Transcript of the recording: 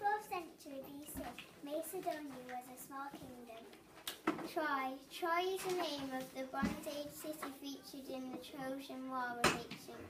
12th century BC, Macedonia was a small kingdom. Troy. Troy is the name of the Bronze Age city featured in the Trojan War of ancient